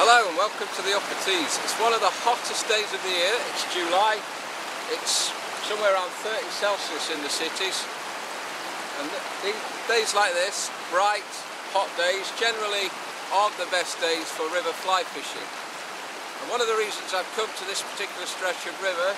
Hello and welcome to the Upper Tees. It's one of the hottest days of the year. It's July. It's somewhere around 30 Celsius in the cities. And days like this, bright, hot days, generally aren't the best days for river fly fishing. And one of the reasons I've come to this particular stretch of river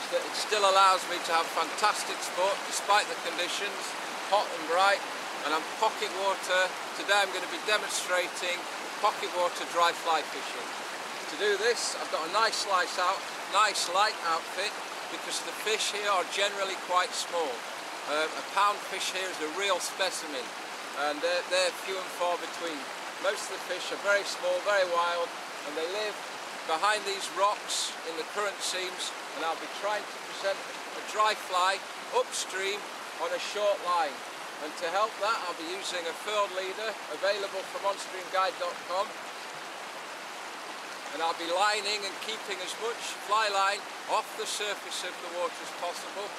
is that it still allows me to have fantastic sport despite the conditions, hot and bright, and I'm pocket water. Today I'm going to be demonstrating pocket water dry fly fishing. To do this, I've got a nice slice out, nice light outfit because the fish here are generally quite small. Um, a pound fish here is a real specimen and they're, they're few and far between. Most of the fish are very small, very wild and they live behind these rocks in the current seams and I'll be trying to present a dry fly upstream on a short line. And to help that, I'll be using a furled leader available from onstreamguide.com. And I'll be lining and keeping as much fly line off the surface of the water as possible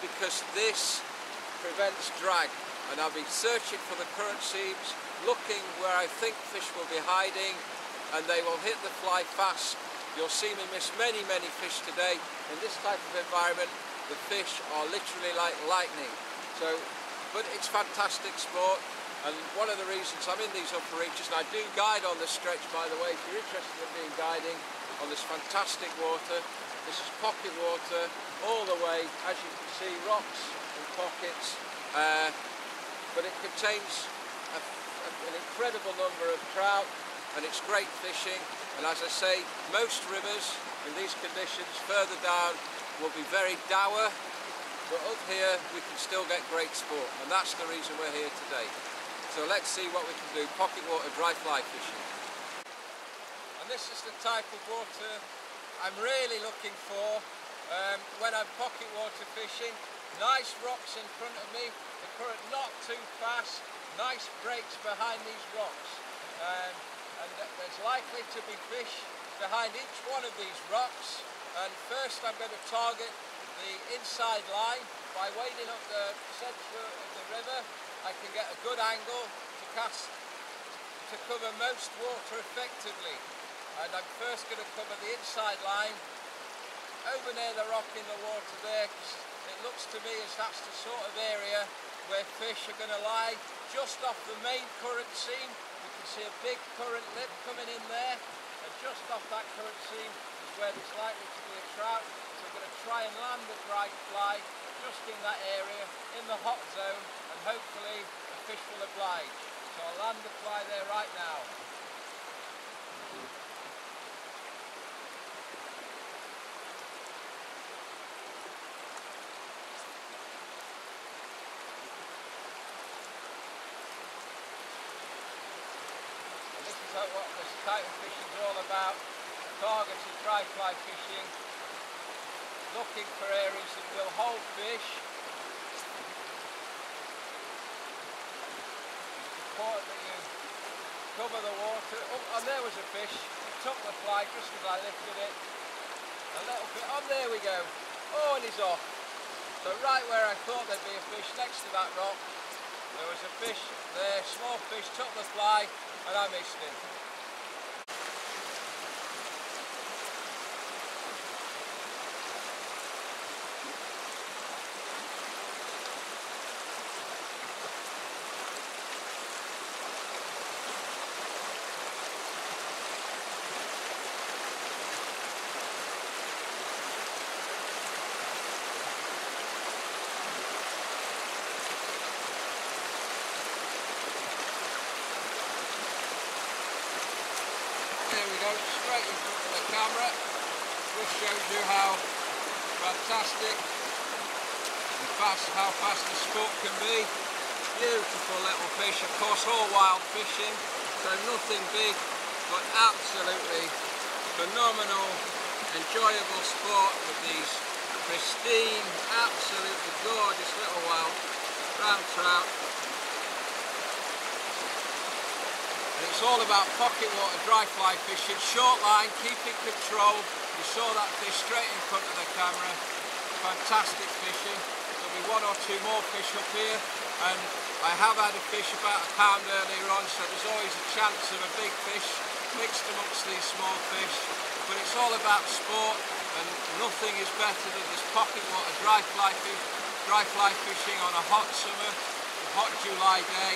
because this prevents drag. And I'll be searching for the current seams, looking where I think fish will be hiding, and they will hit the fly fast. You'll see me miss many, many fish today. In this type of environment, the fish are literally like lightning. So but it's fantastic sport and one of the reasons I'm in these upper reaches and I do guide on this stretch by the way if you're interested in being guiding on this fantastic water this is pocket water all the way as you can see rocks and pockets uh, but it contains a, a, an incredible number of trout and it's great fishing and as I say most rivers in these conditions further down will be very dour but up here we can still get great sport and that's the reason we're here today. So let's see what we can do, pocket water dry fly fishing. And this is the type of water I'm really looking for um, when I'm pocket water fishing. Nice rocks in front of me, the current not too fast, nice breaks behind these rocks. Um, and there's likely to be fish behind each one of these rocks. And first I'm going to target the inside line. By wading up the centre of the river I can get a good angle to cast to cover most water effectively. And I'm first going to cover the inside line over near the rock in the water there because it looks to me as that's the sort of area where fish are going to lie just off the main current seam. You can see a big current lip coming in there and just off that current seam where there's likely to be a trout So I'm going to try and land the dry fly just in that area, in the hot zone, and hopefully the fish will oblige. So I'll land the fly there right now. what this type of fishing is all about. Targeted dry fly fishing looking for areas that will hold fish. It's important that you cover the water. Oh, and there was a fish. Took the fly just as I lifted it. A little bit. Oh, there we go. Oh, and he's off. So right where I thought there'd be a fish next to that rock, there was a fish there, small fish, took the fly, and I missed him. straight in front of the camera. Just shows you how fantastic and fast, how fast the sport can be. Beautiful little fish, of course all wild fishing, so nothing big, but absolutely phenomenal, enjoyable sport with these pristine, absolutely gorgeous little wild brown trout It's all about pocket water dry fly fishing, short line, keeping control. You saw that fish straight in front of the camera. Fantastic fishing. There'll be one or two more fish up here and I have had a fish about a pound earlier on so there's always a chance of a big fish mixed amongst these small fish, but it's all about sport and nothing is better than this pocket water dry fly fish, dry fly fishing on a hot summer, a hot July day,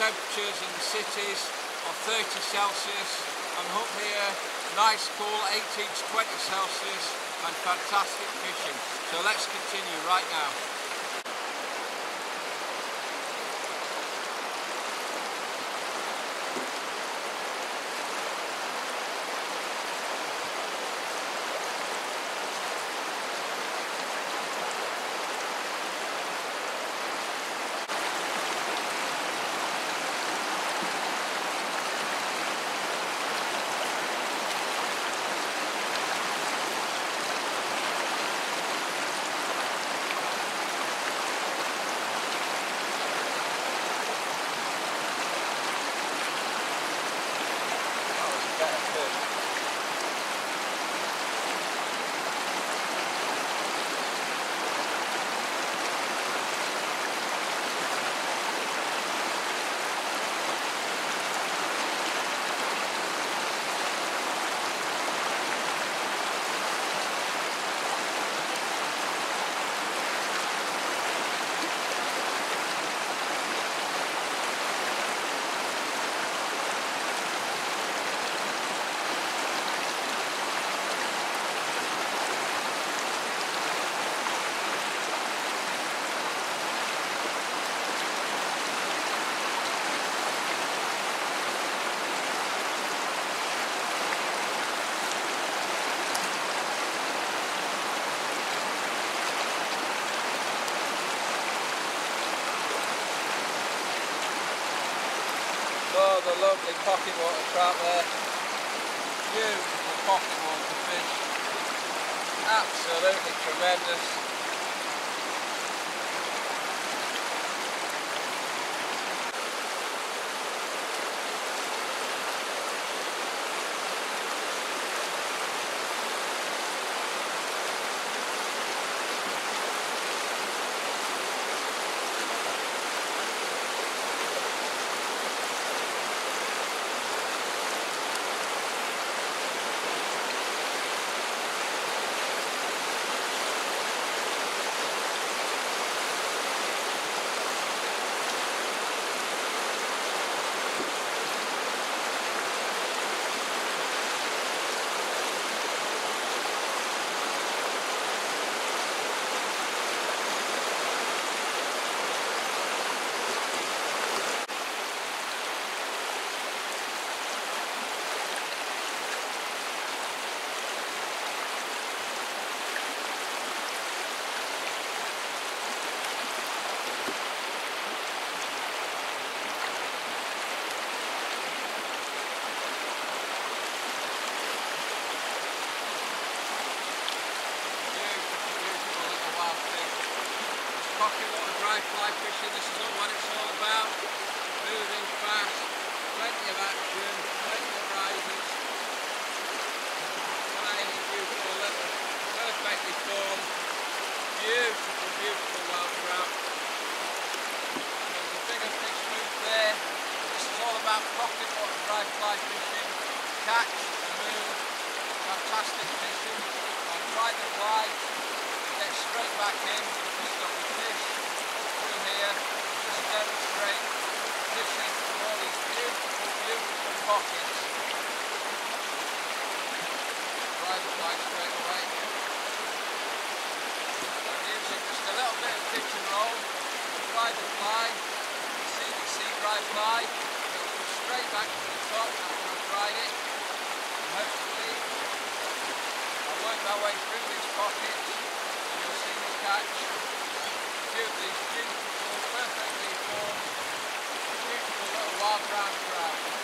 temperatures in the cities of 30 Celsius and up here nice cool 18 to 20 Celsius and fantastic fishing. So let's continue right now. the lovely pocket water trout there. Beautiful pocket water fish. Absolutely tremendous. Fly fishing, this is what it's all about. Moving fast, plenty of action, plenty of rises. Tiny, beautiful little, perfectly formed, beautiful, beautiful wild trout. There's a bigger fish move there. This is all about pocket water dry fly fishing, catch, move, fantastic fishing. I try the fly, get straight back in, pick up the fish, here just demonstrate fishing from all these beautiful, beautiful pockets. Drive the fly straight away. I'm using just a little bit of pitch and roll ride the fly. CVC dry fly. Straight back to the top after I've dried it. And hopefully I'll work my way through these pockets see me catch a of these beautiful perfectly formed, beautiful little wild brown trout.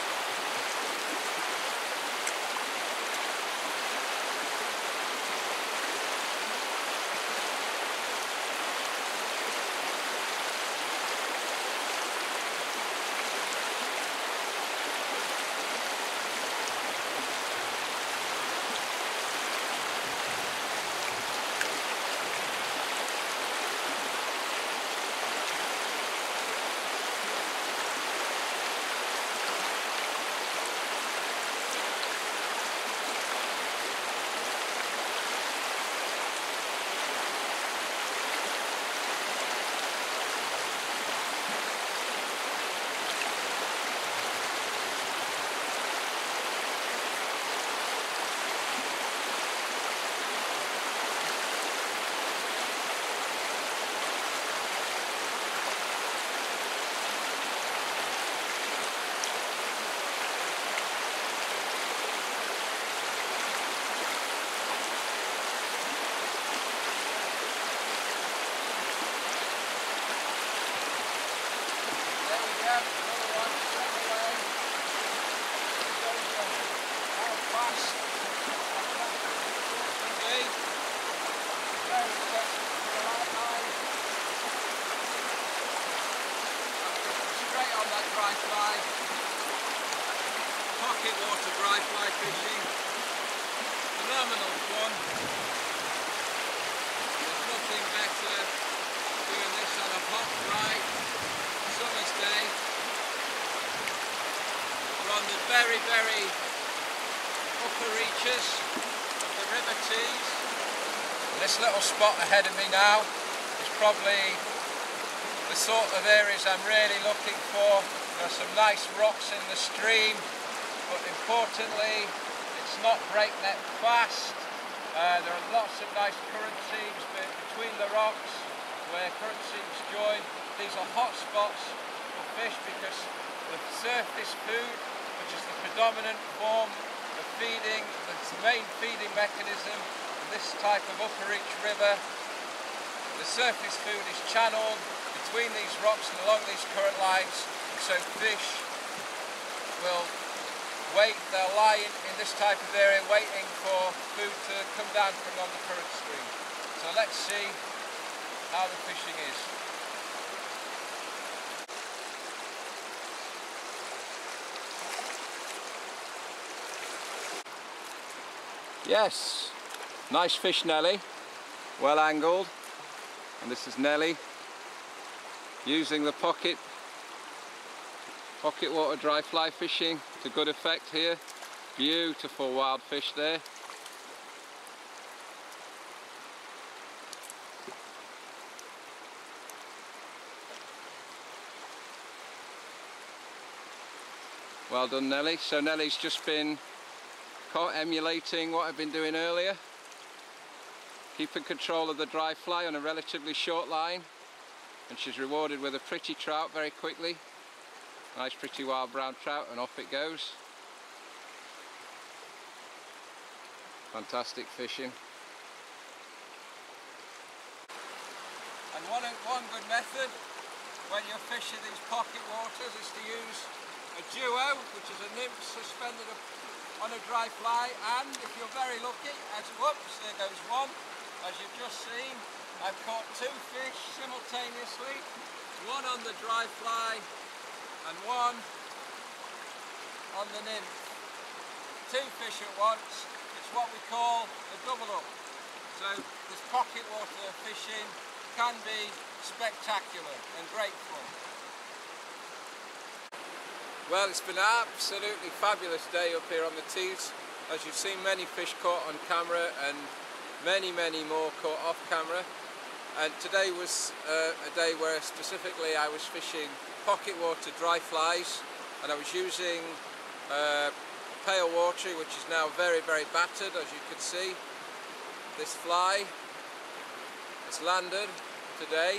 Fly. Pocket water dry fly fishing. Phenomenal fun. There's nothing better doing this on a hot, bright, summer's day. We're on the very, very upper reaches of the River Tees. This little spot ahead of me now is probably the sort of areas I'm really looking for. There are some nice rocks in the stream, but importantly, it's not breakneck fast. Uh, there are lots of nice current seams between the rocks where current seams join. These are hot spots for fish because the surface food, which is the predominant form of feeding, the main feeding mechanism in this type of upper reach river, the surface food is channeled between these rocks and along these current lines, so fish will wait, they'll lie in, in this type of area waiting for food to come down from on the current stream. So let's see how the fishing is. Yes, nice fish Nelly, well angled. And this is Nelly using the pocket pocket water dry fly fishing to good effect here. Beautiful wild fish there. Well done Nelly. So Nelly's just been emulating what I've been doing earlier. Keeping control of the dry fly on a relatively short line. And she's rewarded with a pretty trout very quickly. Nice pretty wild brown trout and off it goes. Fantastic fishing. And one, one good method when you're fishing these pocket waters is to use a duo, which is a nymph suspended on a dry fly, and if you're very lucky, as whoops, there goes one. As you've just seen, I've caught two fish simultaneously, one on the dry fly and one on the nymph. Two fish at once, it's what we call a double up. So this pocket water fishing can be spectacular and great fun. Well, it's been an absolutely fabulous day up here on the Tees. As you've seen, many fish caught on camera and many, many more caught off camera. And today was uh, a day where specifically I was fishing pocket water dry flies and I was using uh, pale water, which is now very, very battered, as you can see. This fly has landed today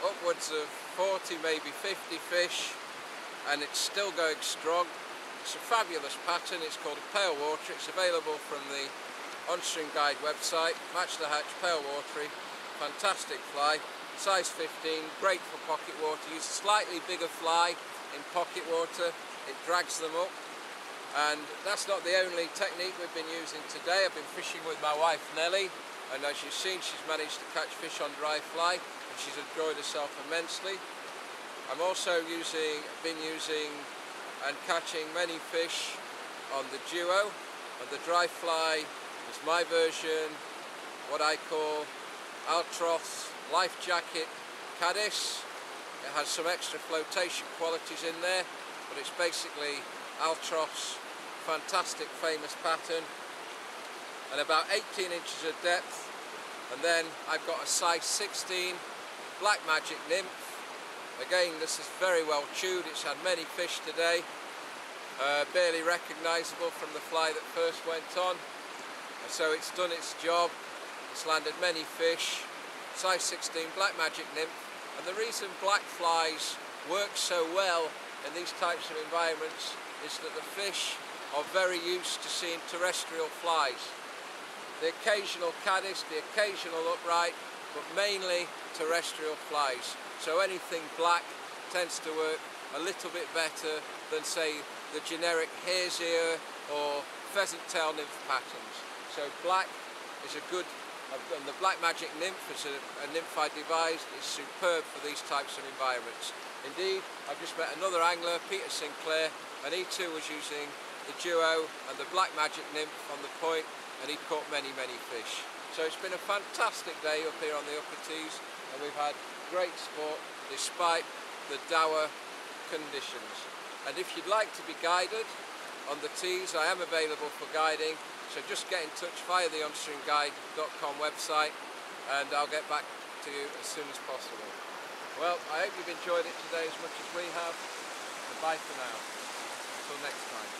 upwards of 40, maybe 50 fish, and it's still going strong. It's a fabulous pattern, it's called a pale water, it's available from the on-stream guide website, Match the Hatch Pale Watery, fantastic fly, size 15, great for pocket water, use a slightly bigger fly in pocket water, it drags them up, and that's not the only technique we've been using today, I've been fishing with my wife Nellie, and as you've seen she's managed to catch fish on dry fly, and she's enjoyed herself immensely. I'm also using, been using and catching many fish on the duo, and the dry fly is my version, what I call Al Troth's Life Jacket Caddis. It has some extra flotation qualities in there, but it's basically Al Troth's fantastic famous pattern and about 18 inches of depth. And then I've got a size 16 Black Magic Nymph. Again this is very well chewed. It's had many fish today uh, barely recognisable from the fly that first went on so it's done its job it's landed many fish size 16 Black Magic Nymph and the reason black flies work so well in these types of environments is that the fish are very used to seeing terrestrial flies. The occasional caddis, the occasional upright, but mainly terrestrial flies. So anything black tends to work a little bit better than say the generic hare's ear or pheasant tail nymph patterns. So black is a good, and the Black Magic Nymph is a, a nymph I devised, is superb for these types of environments. Indeed, I've just met another angler, Peter Sinclair, and he too was using the duo and the Black Magic Nymph on the point, and he caught many, many fish. So it's been a fantastic day up here on the Upper Tees, and we've had great sport despite the dour conditions. And if you'd like to be guided on the tees, I am available for guiding, so just get in touch via the onstreamguide.com website and I'll get back to you as soon as possible. Well, I hope you've enjoyed it today as much as we have. And bye for now. Until next time.